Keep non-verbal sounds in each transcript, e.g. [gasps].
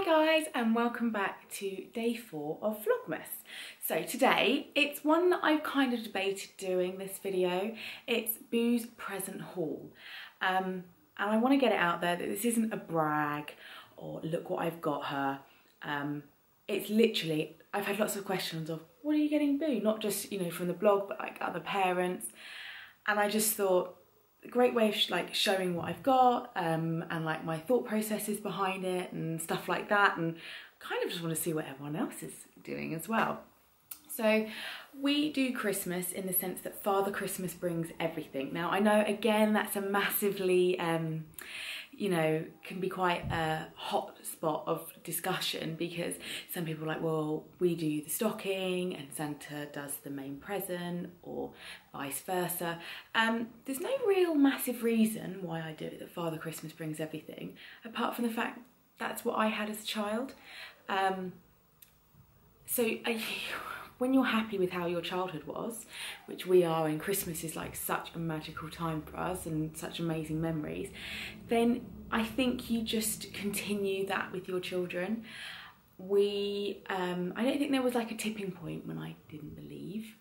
Hi guys and welcome back to day four of Vlogmas. So today it's one that I've kind of debated doing this video. It's Boo's present haul um, and I want to get it out there that this isn't a brag or look what I've got her. Um, it's literally, I've had lots of questions of what are you getting Boo? Not just, you know, from the blog but like other parents and I just thought great way of like showing what I've got um, and like my thought processes behind it and stuff like that and kind of just want to see what everyone else is doing as well. So we do Christmas in the sense that Father Christmas brings everything. Now I know again that's a massively um, you know, can be quite a hot spot of discussion because some people are like, well, we do the stocking and Santa does the main present or vice versa. Um, there's no real massive reason why I do it that Father Christmas brings everything, apart from the fact that's what I had as a child. Um, so I, [laughs] when you're happy with how your childhood was, which we are, and Christmas is like such a magical time for us and such amazing memories, then I think you just continue that with your children. We, um, I don't think there was like a tipping point when I didn't believe.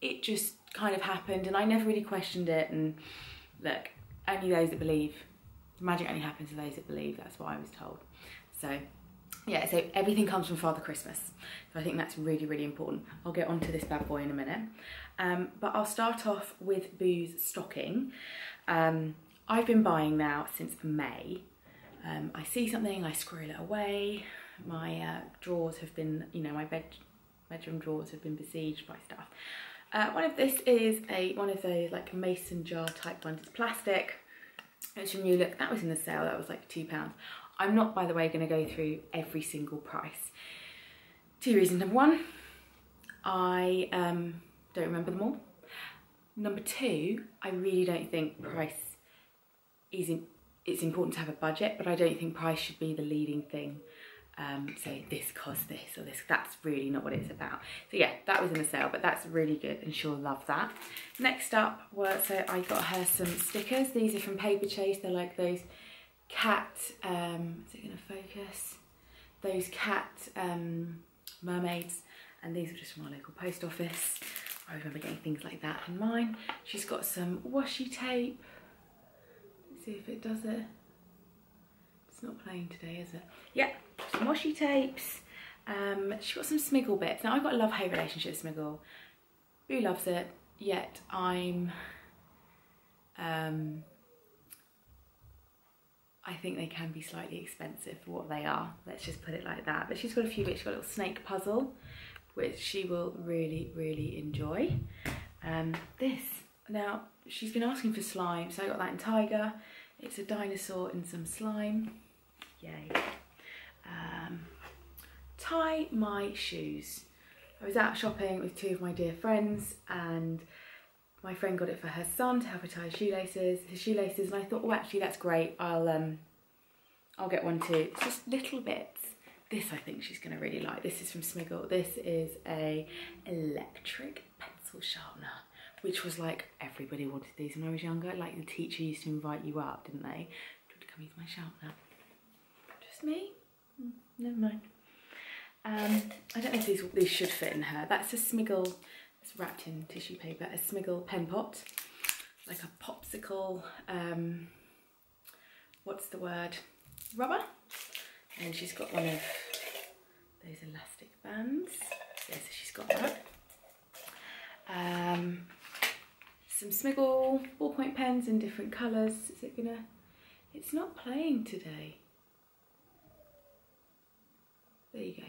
It just kind of happened and I never really questioned it. And look, only those that believe, magic only happens to those that believe, that's what I was told. So yeah, so everything comes from Father Christmas. So I think that's really, really important. I'll get onto this bad boy in a minute. Um, but I'll start off with Boo's stocking. Um, I've been buying now since May. Um, I see something, I squirrel it away. My uh, drawers have been, you know, my bed bedroom drawers have been besieged by stuff. Uh, one of this is a one of those like mason jar type ones. It's plastic. It's from New Look. That was in the sale. That was like two pounds. I'm not, by the way, going to go through every single price. Two reasons. Number one, I um, don't remember them all. Number two, I really don't think price is in, it's important to have a budget, but I don't think price should be the leading thing. Um, say this costs this or this, that's really not what it's about. So yeah, that was in the sale, but that's really good and she'll love that. Next up was, so I got her some stickers. These are from Paperchase, they're like those cat, um, is it going to focus? Those cat um, mermaids, and these are just from our local post office. I remember getting things like that in mine. She's got some washi tape. Let's see if it does it. It's not playing today, is it? Yeah, some washi tapes. Um, she's got some Smiggle bits. Now I've got a love-hate relationship with Smiggle. Boo loves it, yet I'm um, I think they can be slightly expensive for what they are. Let's just put it like that. But she's got a few bits. She's got a little snake puzzle, which she will really, really enjoy. Um, this. Now, she's been asking for slime, so I got that in Tiger. It's a dinosaur in some slime. Yay. Um, tie my shoes. I was out shopping with two of my dear friends and my friend got it for her son to help her tie his shoelaces, his shoelaces, and I thought, oh, actually, that's great. I'll um, I'll get one too. It's just little bits. This I think she's gonna really like. This is from Smiggle. This is a electric pencil sharpener, which was like everybody wanted these when I was younger. Like the teacher used to invite you up, didn't they? To come use my sharpener. Just me? Hmm, never mind. Um, I don't know if these these should fit in her. That's a Smiggle it's wrapped in tissue paper, a Smiggle pen pot, like a popsicle, um, what's the word, rubber. And she's got one of those elastic bands. Yeah, so she's got that. Um, some Smiggle ballpoint pens in different colours. Is it gonna, it's not playing today. There you go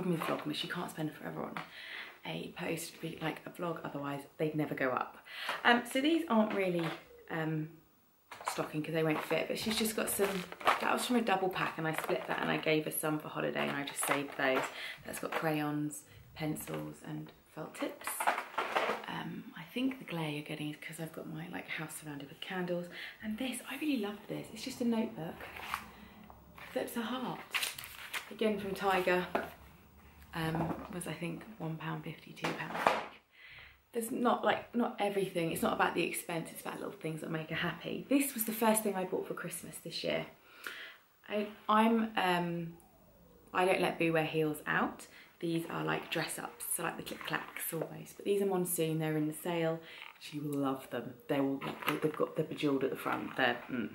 problem with Vlogmas, you can't spend forever on a post, like a vlog, otherwise they'd never go up. Um, so these aren't really um, stocking because they won't fit, but she's just got some, that was from a double pack and I split that and I gave her some for holiday and I just saved those. That's got crayons, pencils and felt tips. Um, I think the glare you're getting is because I've got my like house surrounded with candles. And this, I really love this. It's just a notebook that's a heart. Again from Tiger um, was I think one pound fifty, two pounds. There's not like not everything. It's not about the expense. It's about little things that make her happy. This was the first thing I bought for Christmas this year. I, I'm, um, I don't let Boo wear heels out. These are like dress ups, so like the click clacks almost. But these are Monsoon, they're in the sale. She will love them. They will, they've got, the bejeweled at the front. They're, mm,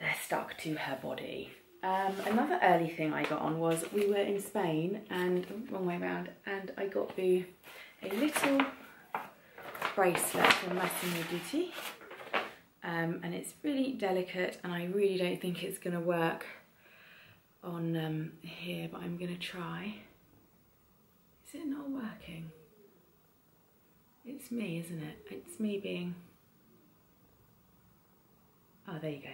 they're stuck to her body. Um, another early thing I got on was we were in Spain and, wrong way around, and I got the a little bracelet from Massimo Dutti. Um, and it's really delicate and I really don't think it's going to work on um, here, but I'm going to try. Is it not working? It's me, isn't it? It's me being... Oh, there you go.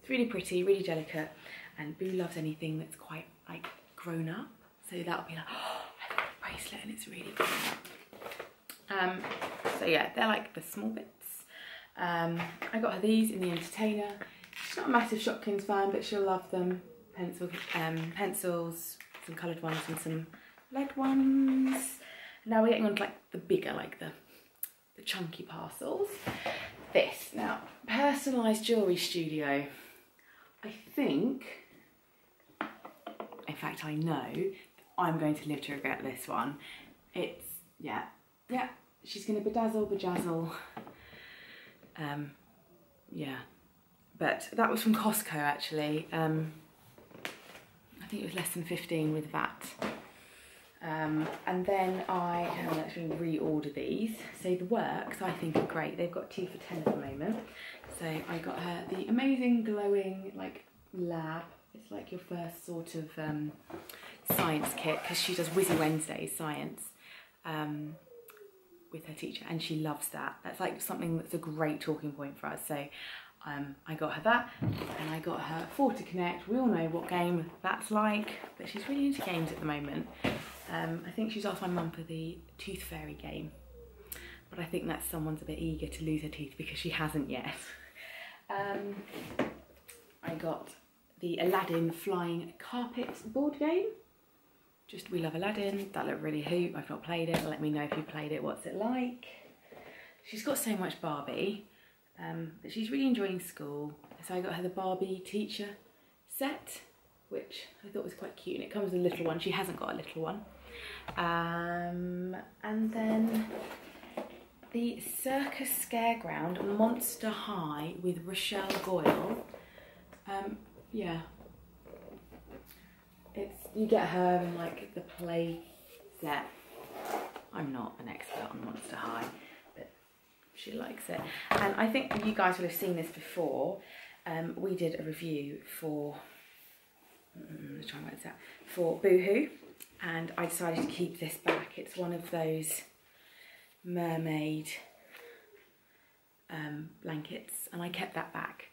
It's really pretty, really delicate, and Boo loves anything that's quite like grown up. So that'll be like, oh, [gasps] I got a bracelet and it's really grown up. Um, so yeah, they're like the small bits. Um, I got her these in The Entertainer. She's not a massive Shopkins fan, but she'll love them. Pencil, um, pencils, some coloured ones and some lead ones. Now we're getting on to like the bigger, like the, the chunky parcels. This, now, personalised jewellery studio. I think, in fact I know, I'm going to live to regret this one. It's, yeah, yeah, she's to bedazzle, bejazzle, um, yeah. But that was from Costco actually. Um, I think it was less than 15 with VAT. Um, and then I have actually reorder these. So the works I think are great. They've got two for 10 at the moment. So I got her the amazing glowing like lab. It's like your first sort of um, science kit because she does Wizzy Wednesday science. Um, with her teacher and she loves that. That's like something that's a great talking point for us. So um, I got her that and I got her Four to Connect. We all know what game that's like, but she's really into games at the moment. Um, I think she's asked my mum for the Tooth Fairy game, but I think that someone's a bit eager to lose her teeth because she hasn't yet. [laughs] Um, I got the Aladdin Flying Carpet board game just We Love Aladdin. That looked really hoot. I've not played it. Let me know if you played it. What's it like? She's got so much Barbie, um, but she's really enjoying school. So I got her the Barbie teacher set, which I thought was quite cute. And it comes with a little one. She hasn't got a little one. Um, and then the Circus Scareground Monster High with Rochelle Goyle. Um, yeah, it's you get her in like the play set. I'm not an expert on Monster High, but she likes it. And I think you guys will have seen this before. Um, we did a review for mm, let's try and work this out for Boohoo, and I decided to keep this back. It's one of those mermaid um, blankets, and I kept that back.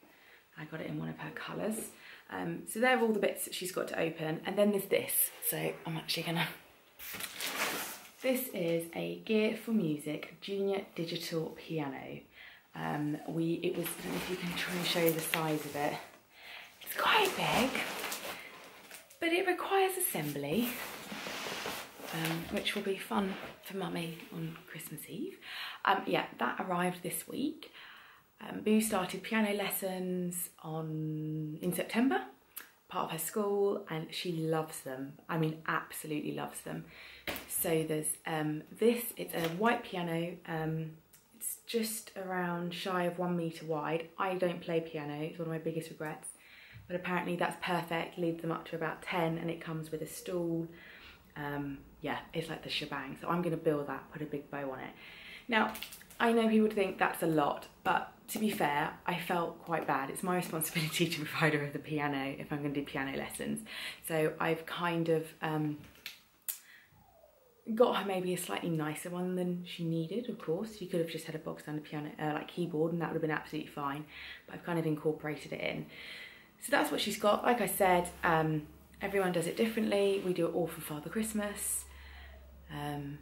I got it in one of her colours. Um, so they're all the bits that she's got to open. And then there's this. So I'm actually gonna... [laughs] This is a Gear4music Junior Digital Piano. Um, we, it was, I don't know if you can try and show you the size of it. It's quite big, but it requires assembly, um, which will be fun for mummy on Christmas Eve. Um, yeah, that arrived this week. Um, Boo started piano lessons on in September, part of her school, and she loves them. I mean, absolutely loves them. So there's um, this, it's a white piano. Um, it's just around shy of one metre wide. I don't play piano, it's one of my biggest regrets. But apparently that's perfect, leads them up to about 10 and it comes with a stool. Um, yeah, it's like the shebang. So I'm gonna build that, put a big bow on it. Now, I know people think that's a lot, but to be fair, I felt quite bad. It's my [laughs] responsibility to provide her with a piano if I'm going to do piano lessons. So I've kind of um, got her maybe a slightly nicer one than she needed, of course. She could have just had a box standard piano, uh, like keyboard, and that would have been absolutely fine. But I've kind of incorporated it in. So that's what she's got. Like I said, um, everyone does it differently. We do it all for Father Christmas. Um,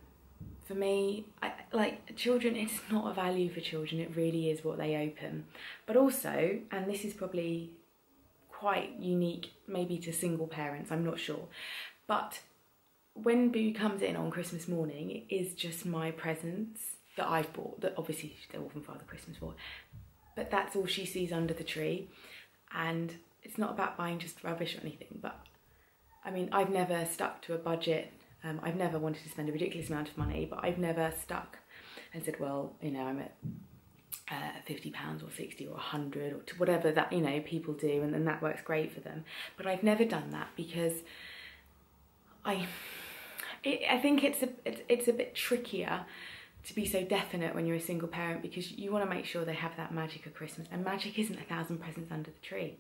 for me, I, like children, it's not a value for children, it really is what they open. But also, and this is probably quite unique maybe to single parents, I'm not sure, but when Boo comes in on Christmas morning, it is just my presents that I've bought, that obviously all from Father Christmas for, but that's all she sees under the tree. And it's not about buying just rubbish or anything, but I mean, I've never stuck to a budget. Um, I've never wanted to spend a ridiculous amount of money, but I've never stuck and said, well, you know, I'm at uh, 50 pounds or 60 or 100 or whatever that, you know, people do and then that works great for them. But I've never done that because I, I think it's a, it's, it's a bit trickier to be so definite when you're a single parent because you want to make sure they have that magic of Christmas and magic isn't a thousand presents under the tree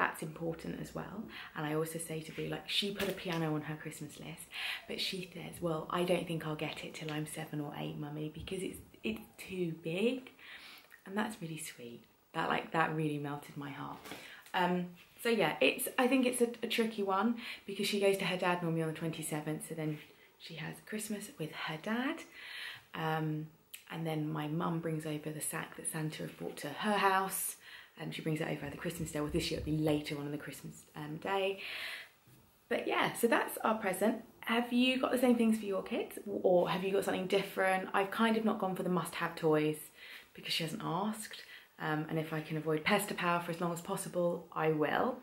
that's important as well. And I also say to Boo, like, she put a piano on her Christmas list, but she says, well, I don't think I'll get it till I'm seven or eight, mummy, because it's it's too big. And that's really sweet. That like that really melted my heart. Um, so yeah, it's I think it's a, a tricky one because she goes to her dad normally on the 27th, so then she has Christmas with her dad. Um, and then my mum brings over the sack that Santa has brought to her house she brings it over the Christmas day. Well, this year it'll be later on the Christmas um, day. But yeah, so that's our present. Have you got the same things for your kids or have you got something different? I've kind of not gone for the must-have toys because she hasn't asked. Um, and if I can avoid pester power for as long as possible, I will.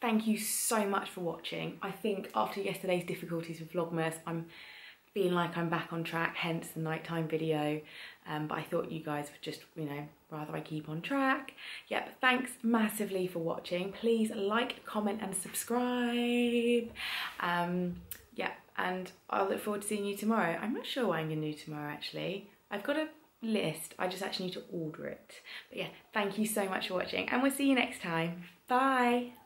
Thank you so much for watching. I think after yesterday's difficulties with Vlogmas, I'm feeling like I'm back on track, hence the nighttime video. Um, but I thought you guys would just, you know, rather I keep on track. Yep, thanks massively for watching. Please like, comment and subscribe. Um, yeah, and I'll look forward to seeing you tomorrow. I'm not sure what I'm going to do tomorrow actually. I've got a list, I just actually need to order it. But yeah, thank you so much for watching and we'll see you next time. Bye!